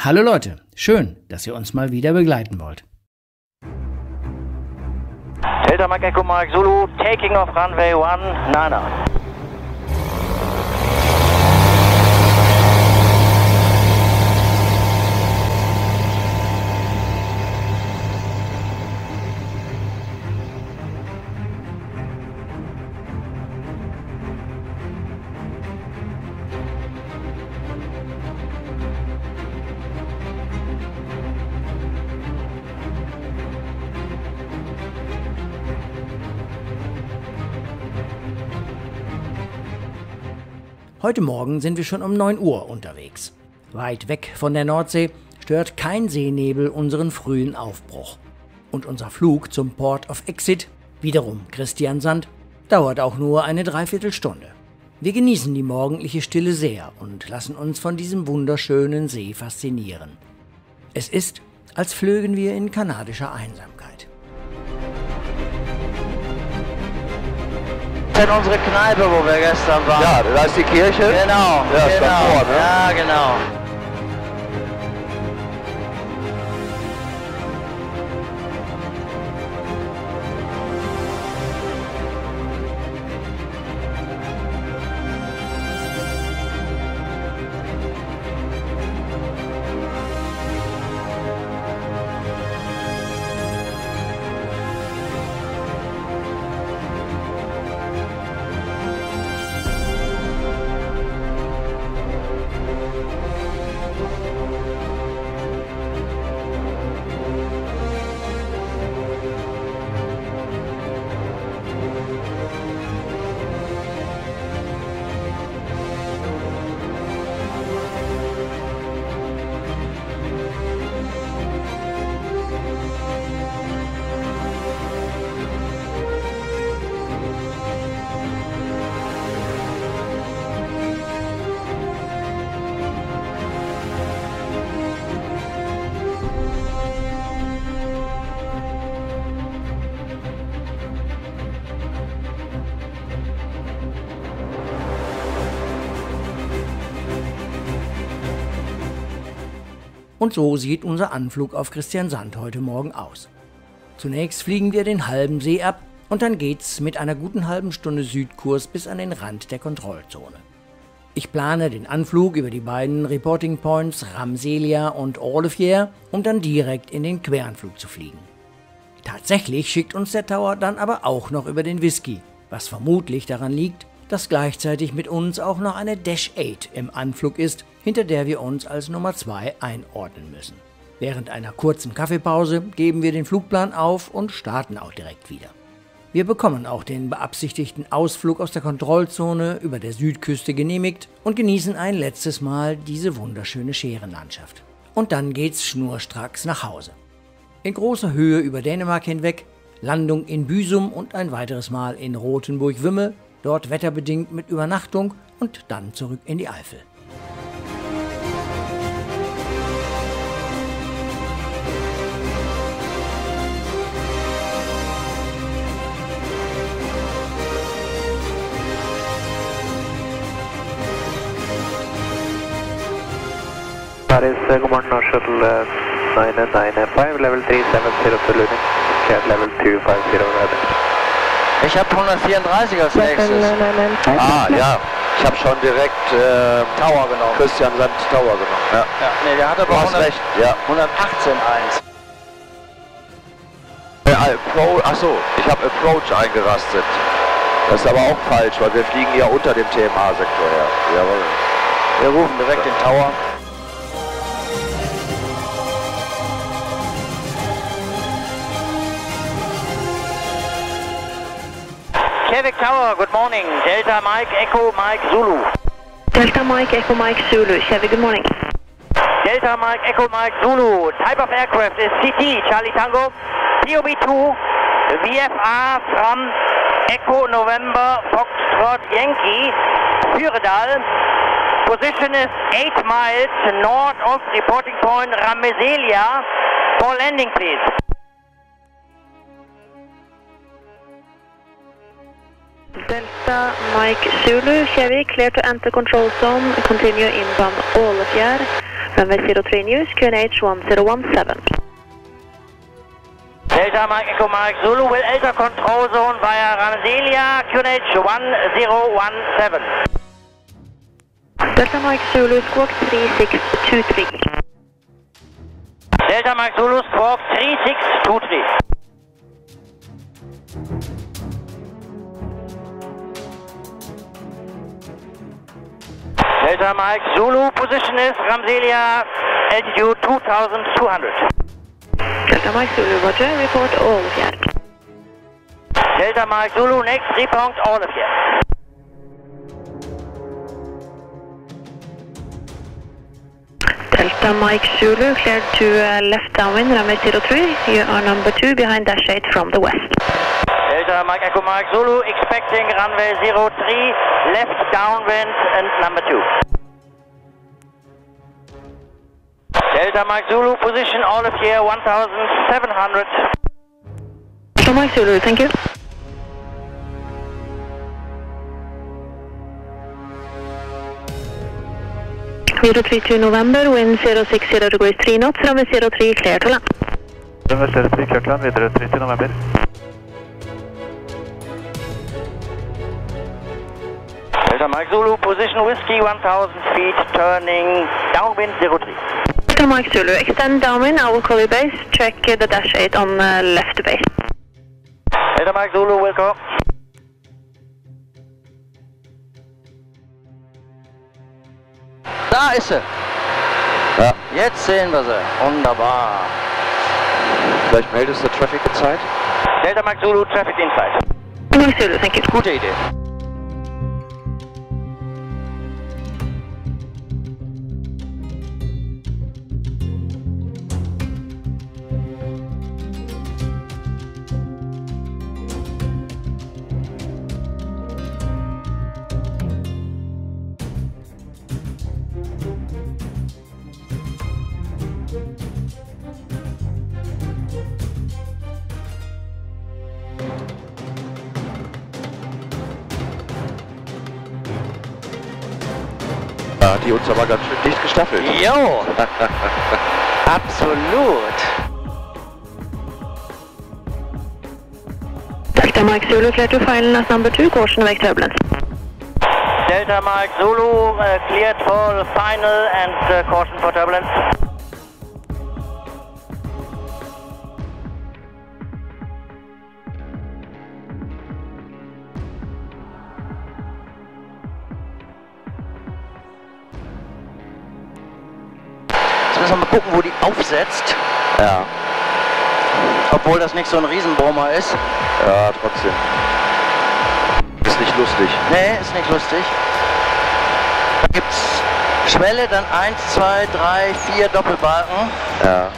Hallo Leute, schön, dass ihr uns mal wieder begleiten wollt. Delta Mike Echo Mike Zulu, taking off runway 1, Nana. Heute Morgen sind wir schon um 9 Uhr unterwegs. Weit weg von der Nordsee stört kein Seenebel unseren frühen Aufbruch. Und unser Flug zum Port of Exit, wiederum Christiansand, dauert auch nur eine Dreiviertelstunde. Wir genießen die morgendliche Stille sehr und lassen uns von diesem wunderschönen See faszinieren. Es ist, als flögen wir in kanadischer Einsamkeit. In unsere Kneipe, wo wir gestern waren. Ja, da ist die Kirche. Genau, Ja, ist genau. davor, ne? Ja, genau. Und so sieht unser Anflug auf Christiansand heute Morgen aus. Zunächst fliegen wir den halben See ab und dann geht's mit einer guten halben Stunde Südkurs bis an den Rand der Kontrollzone. Ich plane den Anflug über die beiden Reporting Points Ramselia und Orlefier, um dann direkt in den Queranflug zu fliegen. Tatsächlich schickt uns der Tower dann aber auch noch über den Whisky, was vermutlich daran liegt, dass gleichzeitig mit uns auch noch eine Dash 8 im Anflug ist, hinter der wir uns als Nummer 2 einordnen müssen. Während einer kurzen Kaffeepause geben wir den Flugplan auf und starten auch direkt wieder. Wir bekommen auch den beabsichtigten Ausflug aus der Kontrollzone über der Südküste genehmigt und genießen ein letztes Mal diese wunderschöne Scherenlandschaft. Und dann geht's schnurstracks nach Hause. In großer Höhe über Dänemark hinweg, Landung in Büsum und ein weiteres Mal in Rothenburg-Wümme, dort wetterbedingt mit Übernachtung und dann zurück in die Eifel. Paris, uh, good morning, no shuttle uh, 995, level 370 for Lunin, cat level 250 weather. Ich habe 134 als nächstes. Ah, ja. Ich habe schon direkt äh, Tower genommen. Christian Sand Tower genommen. Ja. Ja, nee, der hat aber hast 100, recht, ja. 118 1. Äh, Appro Achso, ich habe Approach eingerastet. Das ist aber auch falsch, weil wir fliegen ja unter dem TMA-Sektor her. Jawohl. Wir rufen direkt den Tower. Kevik Tower, good morning. Delta Mike, Echo Mike Zulu. Delta Mike, Echo Mike, Zulu. Chevy, good morning. Delta Mike, Echo Mike Zulu. Type of aircraft is CT, Charlie Tango. POB2, VFR from Echo November Foxtrot Yankee, Pyredal. Position is 8 miles north of reporting point Rameselia. For landing, please. Delta Mike Zulu, Chevy, clear to enter control zone. Continue inbound Ålefjär. Runway 03 News, QNH 1017. Delta Mike Echo Mike Zulu will enter control zone via Ramselia, QNH 1017. Delta Mike Zulu, squawk 3623. Delta Mike Zulu squawk 3623. Delta Mike Zulu position is Ramselia altitude 2200. Delta Mike Zulu, roger, report all clear. Delta Mike Zulu next report all of you. Delta Mike Zulu, cleared to uh, left downwind, runway 03. You are number 2 behind dash 8 from the west. Delta Mike Echo Mike Zulu expecting runway 03 left downwind and number 2. Delta Mike Zulu position all of here 1700. Delta Mike Zulu, thank you. Zero three two November, wind 060 degrees 3 knots, runway 03 clear to land. Runway 03, klart land, vidare 30 november. Delta Mike Zulu position whiskey 1000 feet turning downwind 03. Delta Mike Zulu, extend downwind, I will call you base, check the dash 8 on uh, left base. Delta Mike Zulu go. Da ist sie. Ja. Jetzt sehen wir sie. Wunderbar. Vielleicht meldest du Traffic in Zeit? Delta Mike Zulu traffic inside. Mike Zulu, thank you. Gute Idee. Uns aber ganz schön dicht gestaffelt. Jo. Absolut. Delta Mike Zulu, clear to final number 2, caution wake turbulence. Delta Mike Zulu uh, cleared for final and uh, caution for turbulence. Gucken, wo die aufsetzt. Ja, Obwohl das nicht so ein Riesenbrummer ist. ja, trotzdem. Ist nicht lustig. Nee, ist nicht lustig. Da gibt's Schwelle, dann 1, 2, 3, 4 Doppelbalken. Ja.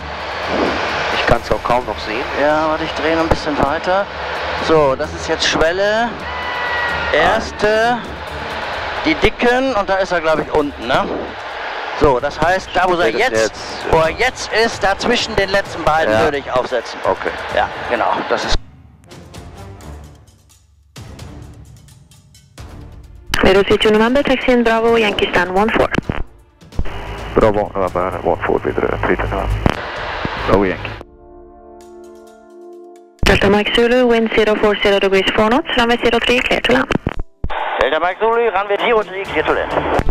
Ich kann es auch kaum noch sehen. Ja, warte, ich drehe noch ein bisschen weiter. So, das ist jetzt Schwelle. Erste, die dicken und da ist er, glaube ich, unten, ne? So, das heißt, da wo er jetzt, jetzt, wo er jetzt ist, da zwischen den letzten beiden Ja. würde ich aufsetzen. Okay. Ja, genau, das ist two November, taxi in Bravo, Yankee stand 1-4. Bravo, november 14, vidare 30 november. Bravo Yankee. Delta Mike Zulu, wind 040 degrees 4 knots, runway 03 clear to land. Delta Mike Zulu, runway 03 clear to land.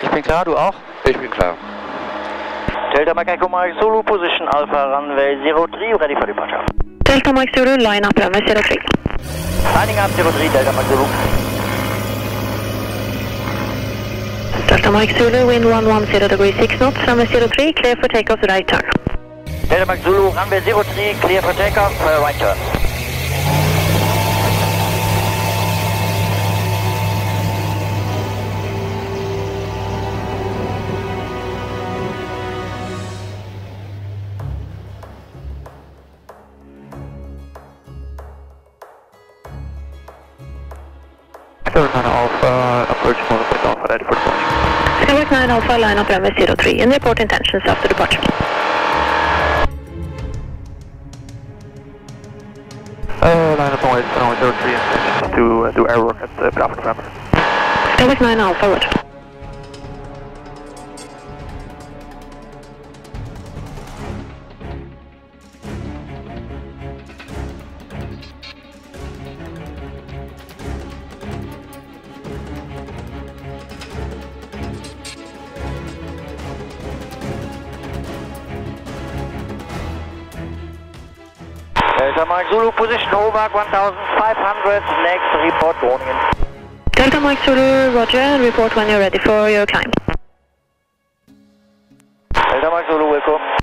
Bin klar, du auch? Ich bin klar. Delta Mike Echo Mike Zulu, position Alpha runway 03, ready for departure. Delta Mike Zulu, line up runway 03. Lining up 03, Delta Mike Zulu. Delta Mike Zulu, wind 110 degrees 6 knots, runway 03, clear for takeoff, right turn. Delta Mike Zulu, runway 03, clear for takeoff, uh, right turn. Approach Monopoly Alpha, ready for departure. Skywork 9 Alpha, line up runway 03, and report intentions after departure. Uh, line up runway 03, intentions to uh, do airwork at uh, Bravo November. Skywork 9 Alpha, roger. 1500, next report warning. Delta Mike Zulu, roger, report when you're ready for your climb. Delta Mike Zulu, welcome.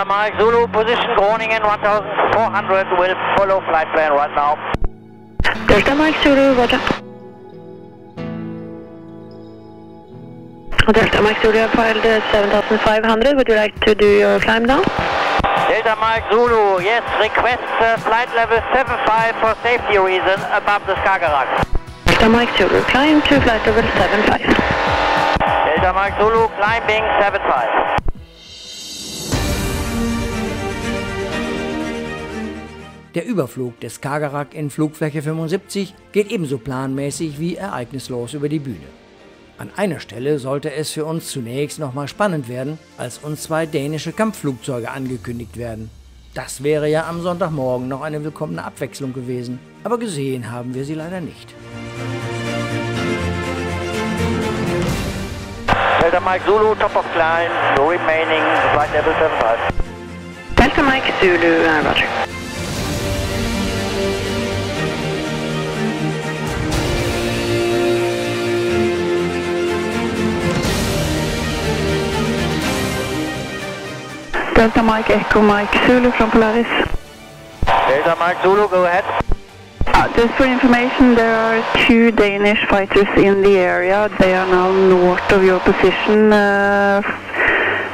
Delta Mike Zulu, position Groningen 1400, will follow flight plan right now. Delta Mike Zulu, roger. Delta Mike Zulu, filed uh, 7500. Would you like to do your climb now? Delta Mike Zulu, yes, request uh, flight level 75 for safety reason above the Skagerrak. Delta Mike Zulu, climb to flight level 75. Delta Mike Zulu, climbing 75. Der Überflug des Skagerrak in Flugfläche 75 geht ebenso planmäßig wie ereignislos über die Bühne. An einer Stelle sollte es für uns zunächst nochmal spannend werden, als uns zwei dänische Kampfflugzeuge angekündigt werden. Das wäre ja am Sonntagmorgen noch eine willkommene Abwechslung gewesen, aber gesehen haben wir sie leider nicht. Delta Mike Zulu, top of climb, remaining flight level 75. Delta Mike Zulu, uh, roger. Delta Mike Echo Mike Zulu from Polaris. Delta Mike Zulu, go ahead. Uh, just for information, there are two Danish fighters in the area. They are now north of your position, uh,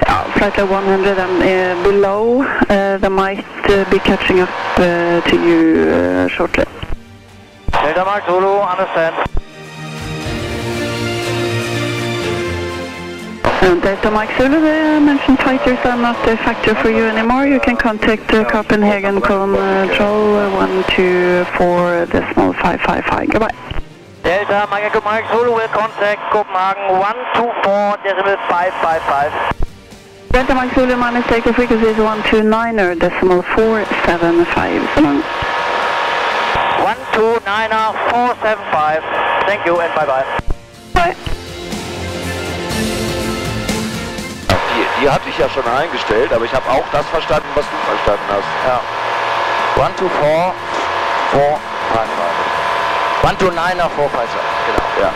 uh, flight 100 and uh, below. Uh, they might uh, be catching up uh, to you uh, shortly. Delta Mike Zulu, understand. And Delta Mike Zulu, the mentioned fighters are not a factor for you anymore. You can contact uh, Copenhagen Control uh, 124 decimal 555. Goodbye. Delta Mike Echo Mike Zulu will contact Copenhagen 124 decimal 555. Delta Mike Zulu, my mistake, the frequency is 129 or decimal 475. So long. 129 Thank you and bye bye Die, hatte ich ja schon eingestellt, aber ich habe auch das verstanden, was du verstanden hast. Ja. 124 455. 129 455. Genau. Ja.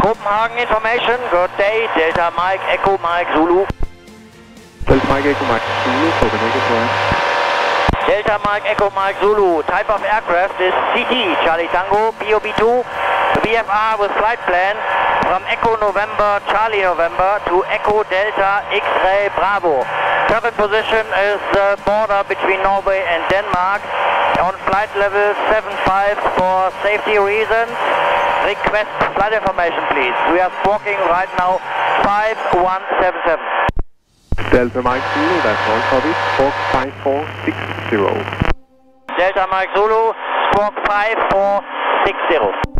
Copenhagen information, good day, Delta Mike, Echo Mike, Zulu. Delta Mike Echo Mike Zulu, Copenhagen. Delta Mike, Echo Mike, Zulu. Type of aircraft is CT, Charlie Tango, POB2, VFR with flight plan, from Echo November Charlie November to Echo Delta X-Ray Bravo. Current position is the border between Norway and Denmark on flight level 75 for safety reasons. Request flight information please. We are squawking right now 5177. Delta Mike Zulu, that's all copy. Squawk 5460. Delta Mike Zulu, squawk 5460.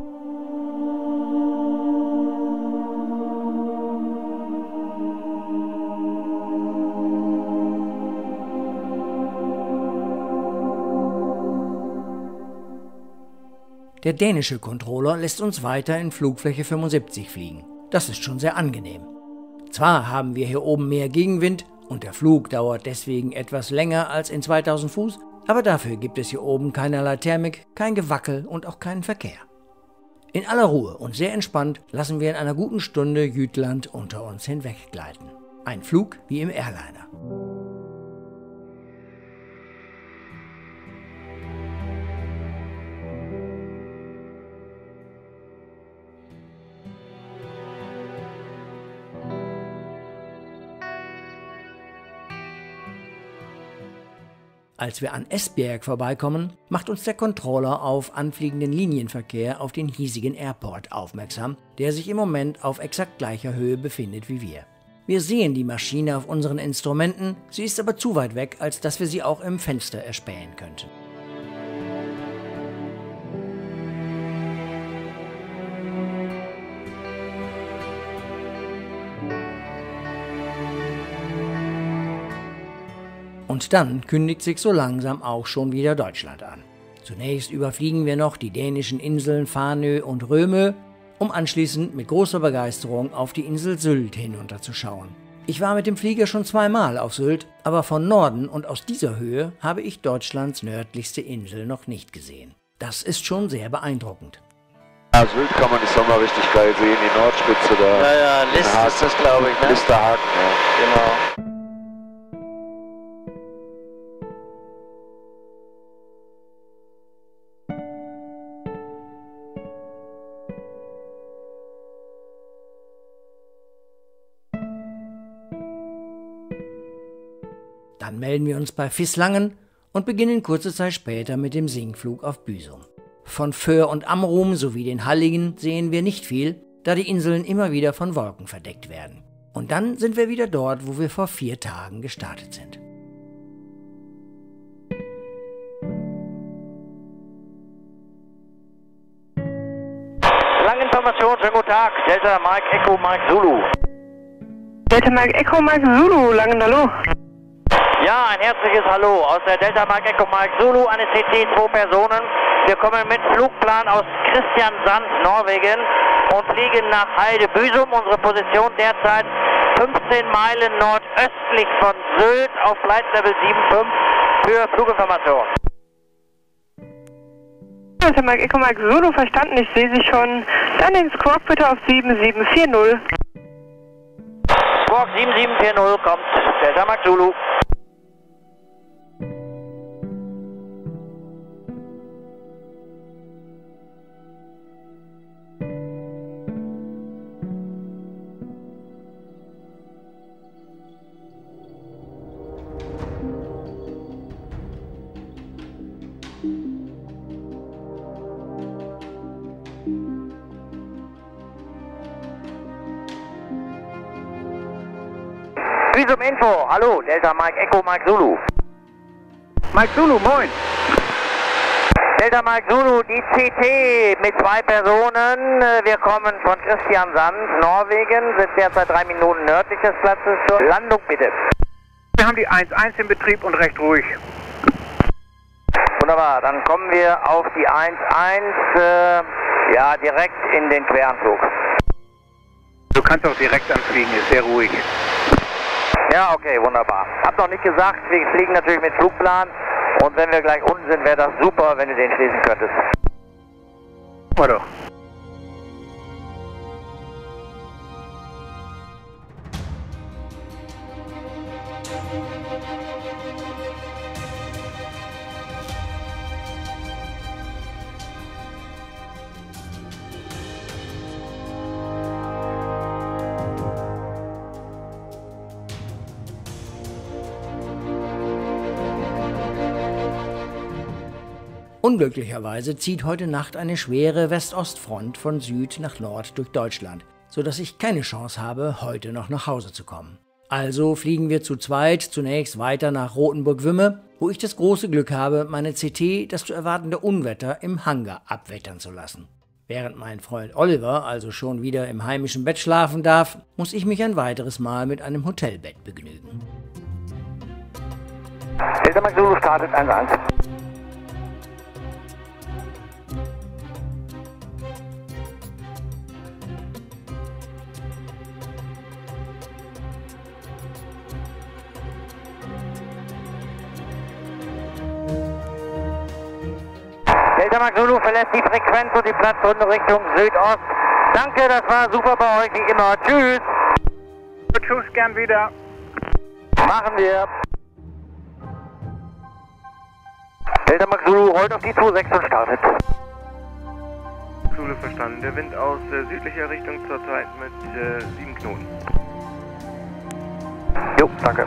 Der dänische Controller lässt uns weiter in Flugfläche 75 fliegen. Das ist schon sehr angenehm. Zwar haben wir hier oben mehr Gegenwind und der Flug dauert deswegen etwas länger als in 2000 Fuß, aber dafür gibt es hier oben keinerlei Thermik, kein Gewackel und auch keinen Verkehr. In aller Ruhe und sehr entspannt lassen wir in einer guten Stunde Jütland unter uns hinweggleiten. Ein Flug wie im Airliner. Als wir an Esbjerg vorbeikommen, macht uns der Controller auf anfliegenden Linienverkehr auf den hiesigen Airport aufmerksam, der sich im Moment auf exakt gleicher Höhe befindet wie wir. Wir sehen die Maschine auf unseren Instrumenten, sie ist aber zu weit weg, als dass wir sie auch im Fenster erspähen könnten. Und dann kündigt sich so langsam auch schon wieder Deutschland an. Zunächst überfliegen wir noch die dänischen Inseln Fanö und Römö, um anschließend mit großer Begeisterung auf die Insel Sylt hinunterzuschauen. Ich war mit dem Flieger schon zweimal auf Sylt, aber von Norden und aus dieser Höhe habe ich Deutschlands nördlichste Insel noch nicht gesehen. Das ist schon sehr beeindruckend. Ja, Sylt kann man im Sommer richtig geil sehen, die Nordspitze da. Ja, ja, List ist das, glaube ich, ne? Listerhaken, ja. Genau. Melden wir uns bei Fisslangen und beginnen kurze Zeit später mit dem Sinkflug auf Büsum. Von Föhr und Amrum sowie den Halligen sehen wir nicht viel, da die Inseln immer wieder von Wolken verdeckt werden. Und dann sind wir wieder dort, wo wir vor vier Tagen gestartet sind. Langinformation, schönen guten Tag. Delta Mike Echo Mike Zulu. Delta Mike Echo Mike Zulu, Langen Hallo. Ja, ein herzliches Hallo aus der Delta Mike Echo Mike Zulu, eine CT, zwei Personen. Wir kommen mit Flugplan aus Christiansand, Norwegen und fliegen nach Heide Büsum. Unsere Position derzeit 15 Meilen nordöstlich von Sylt auf Flight Level 75 für Fluginformation. Delta Mike Echo Mike Zulu, verstanden, ich sehe Sie schon. Dann ins Squawk bitte auf 7740. Squawk 7740 kommt Delta Mike Zulu. Delta Mike Echo Mike Zulu. Mike Zulu, moin. Delta Mike Zulu, die CT mit zwei Personen. Wir kommen von Christiansand, Norwegen, sind derzeit drei Minuten nördlich des Platzes zur Landung, bitte. Wir haben die 1-1 in Betrieb und recht ruhig. Wunderbar, dann kommen wir auf die 1-1, äh, ja, direkt in den Queranflug. Du kannst auch direkt anfliegen, ist sehr ruhig. Ja, okay, wunderbar. Hab noch nicht gesagt, wir fliegen natürlich mit Flugplan und wenn wir gleich unten sind, wäre das super, wenn du den schließen könntest. Mal Unglücklicherweise zieht heute Nacht eine schwere West-Ost-Front von Süd nach Nord durch Deutschland, sodass ich keine Chance habe, heute noch nach Hause zu kommen. Also fliegen wir zu zweit zunächst weiter nach Rothenburg-Wümme, wo ich das große Glück habe, meine CT das zu erwartende Unwetter im Hangar abwettern zu lassen. Während mein Freund Oliver also schon wieder im heimischen Bett schlafen darf, muss ich mich ein weiteres Mal mit einem Hotelbett begnügen. Delta Max startet 1-1. Zulu verlässt die Frequenz und die Platzrunde Richtung Südost. Danke, das war super bei euch wie immer. Tschüss. Tschüss, gern wieder. Machen wir. Delta Max Zulu rollt auf die 26 und startet. Zulu verstanden. Der Wind aus äh, südlicher Richtung zurzeit mit äh, 7 Knoten. Jo, danke.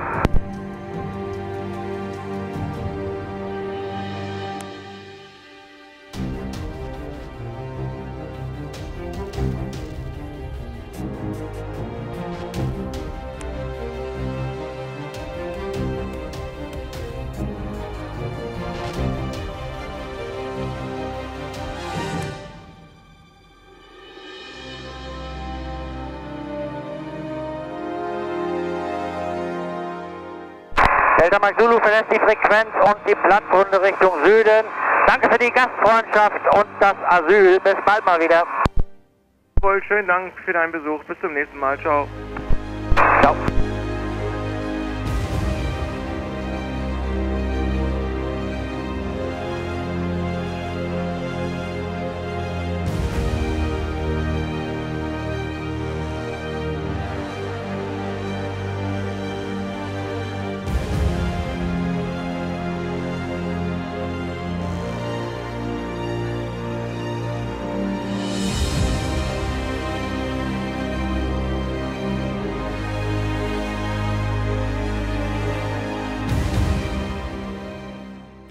Delta Max Zulu verlässt die Frequenz und die Platzrunde Richtung Süden. Danke für die Gastfreundschaft und das Asyl. Bis bald mal wieder. Voll schönen Dank für deinen Besuch. Bis zum nächsten Mal. Ciao. Ciao.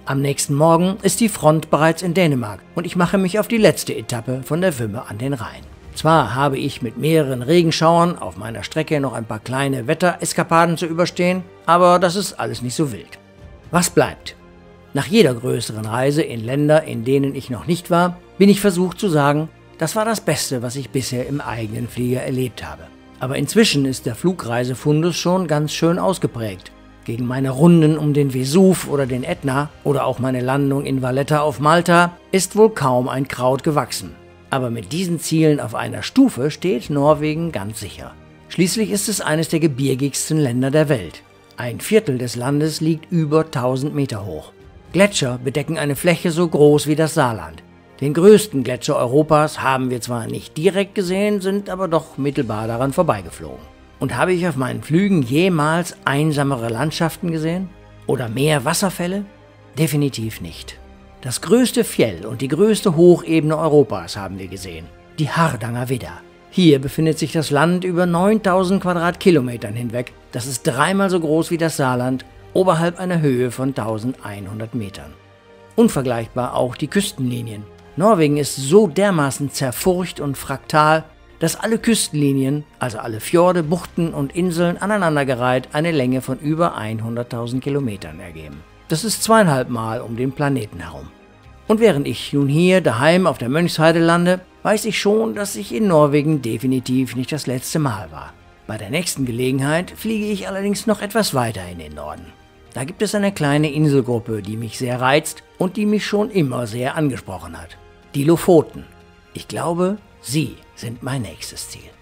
Am nächsten Morgen ist die Front bereits in Dänemark und ich mache mich auf die letzte Etappe von der Wümme an den Rhein. Zwar habe ich mit mehreren Regenschauern auf meiner Strecke noch ein paar kleine Wettereskapaden zu überstehen, aber das ist alles nicht so wild. Was bleibt? Nach jeder größeren Reise in Länder, in denen ich noch nicht war, bin ich versucht zu sagen, das war das Beste, was ich bisher im eigenen Flieger erlebt habe. Aber inzwischen ist der Flugreisefundus schon ganz schön ausgeprägt. Gegen meine Runden um den Vesuv oder den Ätna oder auch meine Landung in Valletta auf Malta ist wohl kaum ein Kraut gewachsen. Aber mit diesen Zielen auf einer Stufe steht Norwegen ganz sicher. Schließlich ist es eines der gebirgigsten Länder der Welt. Ein Viertel des Landes liegt über 1000 Meter hoch. Gletscher bedecken eine Fläche so groß wie das Saarland. Den größten Gletscher Europas haben wir zwar nicht direkt gesehen, sind aber doch mittelbar daran vorbeigeflogen. Und habe ich auf meinen Flügen jemals einsamere Landschaften gesehen? Oder mehr Wasserfälle? Definitiv nicht. Das größte Fjell und die größte Hochebene Europas haben wir gesehen, die Hardanger Widder. Hier befindet sich das Land über 9000 Quadratkilometern hinweg. Das ist dreimal so groß wie das Saarland, oberhalb einer Höhe von 1100 Metern. Unvergleichbar auch die Küstenlinien. Norwegen ist so dermaßen zerfurcht und fraktal, dass alle Küstenlinien, also alle Fjorde, Buchten und Inseln aneinandergereiht eine Länge von über 100.000 Kilometern ergeben. Das ist zweieinhalb Mal um den Planeten herum. Und während ich nun hier daheim auf der Mönchsheide lande, weiß ich schon, dass ich in Norwegen definitiv nicht das letzte Mal war. Bei der nächsten Gelegenheit fliege ich allerdings noch etwas weiter in den Norden. Da gibt es eine kleine Inselgruppe, die mich sehr reizt und die mich schon immer sehr angesprochen hat. Die Lofoten. Ich glaube, sie sind mein nächstes Ziel.